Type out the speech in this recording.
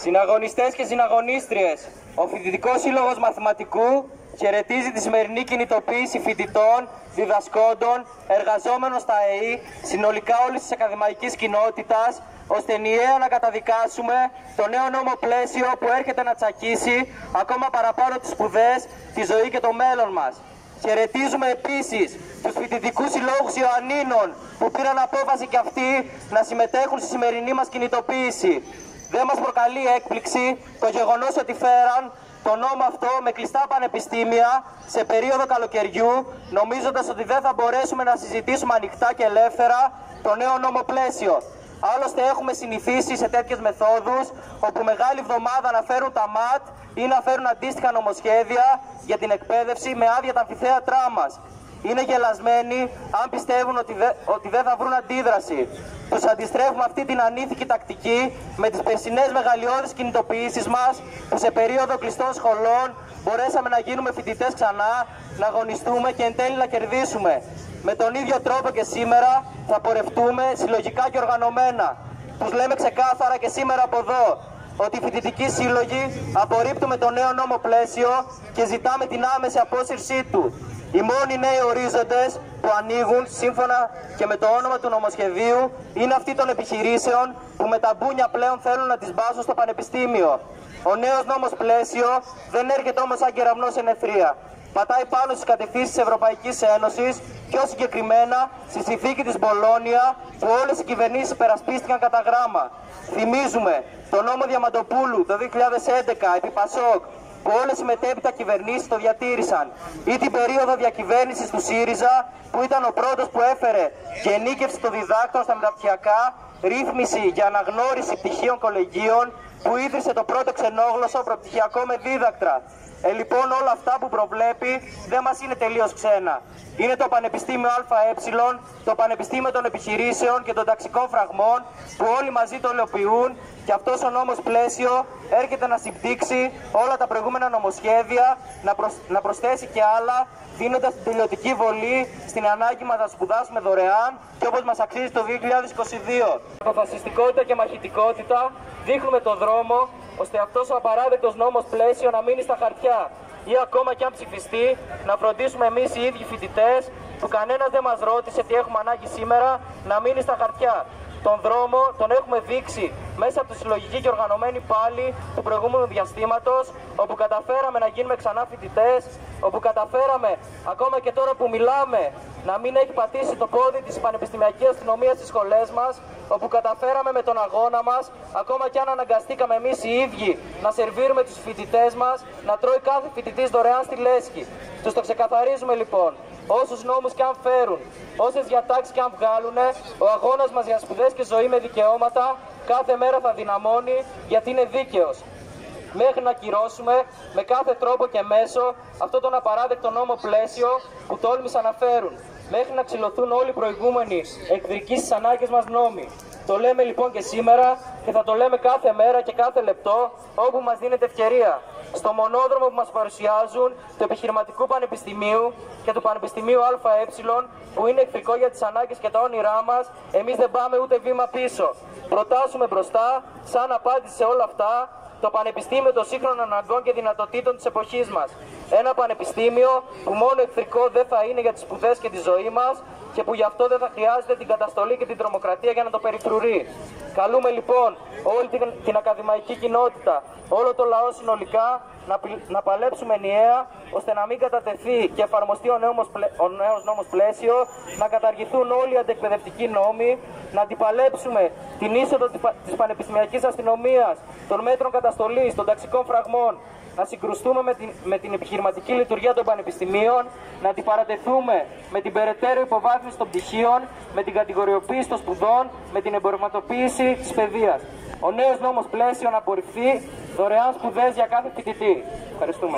Συναγωνιστές και συναγωνίστριες, ο Φοιτητικός Σύλλογος Μαθηματικού χαιρετίζει τη σημερινή κινητοποίηση φοιτητών, διδασκόντων, εργαζόμενων στα ΕΕ, συνολικά όλης της ακαδημαϊκής κοινότητας, ώστε ενιαία να καταδικάσουμε το νέο νόμο πλαίσιο που έρχεται να τσακίσει ακόμα παραπάνω τις σπουδές, τη ζωή και το μέλλον μας. Χαιρετίζουμε επίσης τους φοιτητικούς συλλόγους Ιωαννίνων που πήραν απόφαση και αυτοί να συμμετέχουν στη σημερινή μας κινητοποίηση. Δεν μας προκαλεί έκπληξη το γεγονός ότι φέραν το νόμο αυτό με κλειστά πανεπιστήμια σε περίοδο καλοκαιριού, νομίζοντας ότι δεν θα μπορέσουμε να συζητήσουμε ανοιχτά και ελεύθερα το νέο νόμο πλαίσιο. Άλλωστε έχουμε συνηθίσει σε τέτοιες μεθόδους όπου μεγάλη εβδομάδα να φέρουν τα ΜΑΤ ή να φέρουν αντίστοιχα νομοσχέδια για την εκπαίδευση με άδεια τα αμφιθέατρά μας. Είναι γελασμένοι αν πιστεύουν ότι, ότι δεν θα βρουν αντίδραση. Τους αντιστρέφουμε αυτή την ανήθικη τακτική με τις περσινές μεγαλειώδεις κινητοποιήσεις μας που σε περίοδο κλειστών σχολών μπορέσαμε να γίνουμε φοιτητές ξανά, να αγωνιστούμε και εν τέλει να κερδίσουμε. Με τον ίδιο τρόπο και σήμερα θα πορευτούμε συλλογικά και οργανωμένα. Τους λέμε ξεκάθαρα και σήμερα από εδώ ότι οι φοιτητικοί σύλλογοι απορρίπτουμε το νέο νόμο πλαίσιο και ζητάμε την άμεση απόσυρσή του. Οι μόνοι νέοι ορίζοντες που ανοίγουν σύμφωνα και με το όνομα του νομοσχεδίου είναι αυτοί των επιχειρήσεων που με τα μπούνια πλέον θέλουν να τις μπάσουν στο πανεπιστήμιο. Ο νέος νόμος πλαίσιο δεν έρχεται όμως σαν κεραμνός σε νεφρία πατάει πάνω στις κατευθύνσεις της Ευρωπαϊκής Ένωσης, πιο συγκεκριμένα στη συνθήκη της Μπολόνια που όλες οι κυβερνήσεις υπερασπίστηκαν κατά γράμμα. Θυμίζουμε τον νόμο Διαμαντοπούλου το 2011 επί Πασόκ που όλες οι μετέπειτα κυβερνήσεις το διατήρησαν. Ή την περίοδο διακυβέρνησης του ΣΥΡΙΖΑ που ήταν ο πρώτος που έφερε γενίκευση των διδάκτων στα μεταπτυχιακά, ρύθμιση για αναγνώριση πτυχίων κολεγίων που ίδρυσε το πρώτο ξενόγλωσσο προπτυχιακό με δίδακτρα. Ε, λοιπόν, όλα αυτά που προβλέπει δεν μας είναι τελείως ξένα. Είναι το Πανεπιστήμιο ΑΕ, το Πανεπιστήμιο των Επιχειρήσεων και των Ταξικών Φραγμών που όλοι μαζί το υλοποιούν και αυτός ο νόμος πλαίσιο έρχεται να συμπτύξει όλα τα προηγούμενα νομοσχέδια, να, να προσθέσει και άλλα, δίνοντας την τελειωτική βολή στην ανάγκη μας να σπουδάσουμε δωρεάν και όπως μας αξίζει το 2022. Αποφασιστικότητα και μαχητικότητα δείχνουμε το δρόμο ώστε αυτός ο απαράδεκτος νόμος πλαίσιο να μείνει στα χαρτιά ή ακόμα και αν ψηφιστεί να φροντίσουμε εμείς οι ίδιοι φοιτητές που κανένας δεν μας ρώτησε τι έχουμε ανάγκη σήμερα να μείνει στα χαρτιά. Τον δρόμο τον έχουμε δείξει μέσα από τη συλλογική και οργανωμένη πάλι του προηγούμενου διαστήματος, όπου καταφέραμε να γίνουμε ξανά φοιτητές, όπου καταφέραμε ακόμα και τώρα που μιλάμε να μην έχει πατήσει το πόδι της πανεπιστημιακής αστυνομίας στις σχολές μας, όπου καταφέραμε με τον αγώνα μας, ακόμα και αν αναγκαστήκαμε εμείς οι ίδιοι να σερβίρουμε τους φοιτητές μας, να τρώει κάθε φοιτητής δωρεάν στη λέσχη. Τους το ξεκαθαρίζουμε λοιπόν όσους νόμους και αν φέρουν, όσες διατάξεις και αν βγάλουν, ο αγώνας μας για σπουδές και ζωή με δικαιώματα κάθε μέρα θα δυναμώνει γιατί είναι δίκαιος. Μέχρι να κυρώσουμε με κάθε τρόπο και μέσο αυτό τον απαράδεκτο νόμο πλαίσιο που τόλμησαν να φέρουν. Μέχρι να ξυλωθούν όλοι οι προηγούμενοι εκδικοί στις ανάγκες μας νόμοι. Το λέμε λοιπόν και σήμερα και θα το λέμε κάθε μέρα και κάθε λεπτό όπου μας δίνεται ευκαιρία στο μονόδρομο που μας παρουσιάζουν του Επιχειρηματικού Πανεπιστημίου και του Πανεπιστημίου ΑΕ που είναι εχθρικό για τις ανάγκες και τα όνειρά μας, εμείς δεν πάμε ούτε βήμα πίσω. Προτάσουμε μπροστά, σαν απάντηση σε όλα αυτά, το Πανεπιστήμιο των Σύγχρονων Αναγκών και Δυνατοτήτων της εποχής μας. Ένα πανεπιστήμιο που μόνο εχθρικό δεν θα είναι για τις σπουδές και τη ζωή μας και που γι' αυτό δεν θα χρειάζεται την καταστολή και την τρομοκρατία για να το περιφρουρεί. Καλούμε λοιπόν όλη την, την ακαδημαϊκή κοινότητα, όλο το λαό συνολικά να, να παλέψουμε ενιαία ώστε να μην κατατεθεί και εφαρμοστεί ο νέος, ο νέος νόμος πλαίσιο, να καταργηθούν όλοι οι αντεκπαιδευτικοί νόμοι, να αντιπαλέψουμε την είσοδο της πανεπιστημιακής αστυνομίας, των μέτρων καταστολής, των ταξικών φραγμών, να συγκρουστούμε με την, με την επιχειρηματική λειτουργία των πανεπιστημίων, να αντιπαρατεθούμε με την περαιτέρω υποβάθμιση των πτυχίων, με την κατηγοριοποίηση των σπουδών, με την εμπορευματοποίηση της παιδείας. Ο νέος νόμος πλαίσιο να απορριφθεί δωρεάν σπουδές για κάθε φοιτητή. Ευχαριστούμε.